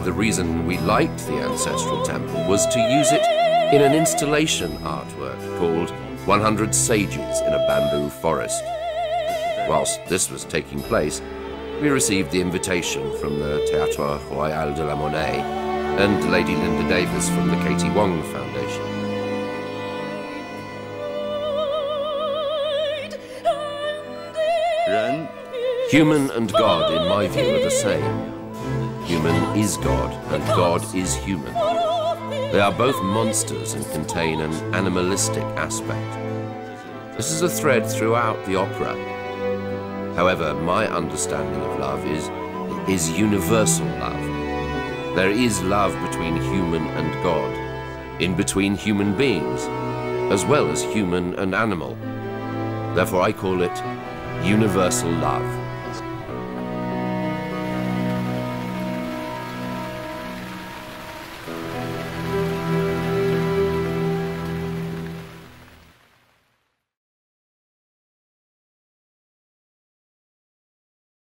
the reason we liked the ancestral temple was to use it in an installation artwork called 100 Sages in a Bamboo Forest. Whilst this was taking place, we received the invitation from the Théâtre Royal de la Monnaie and Lady Linda Davies from the KT Wong Foundation. Human and God, in my view, are the same. Human is God, and God is human. They are both monsters and contain an animalistic aspect. This is a thread throughout the opera. However, my understanding of love is, is universal love. There is love between human and God, in between human beings, as well as human and animal. Therefore, I call it universal love.